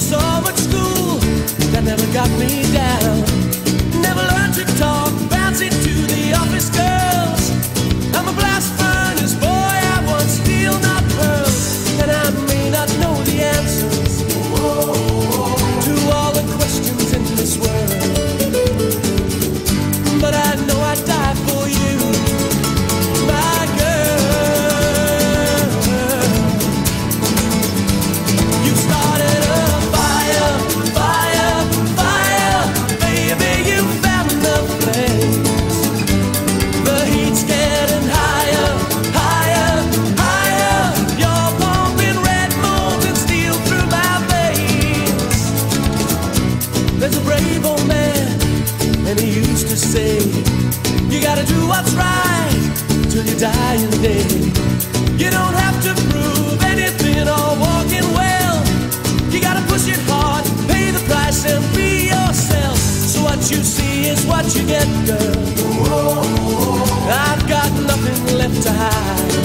so much school that never got me down. used to say You gotta do what's right till you die in day You don't have to prove anything or walk well. You gotta push it hard, pay the price and be yourself. So what you see is what you get, girl. I've got nothing left to hide.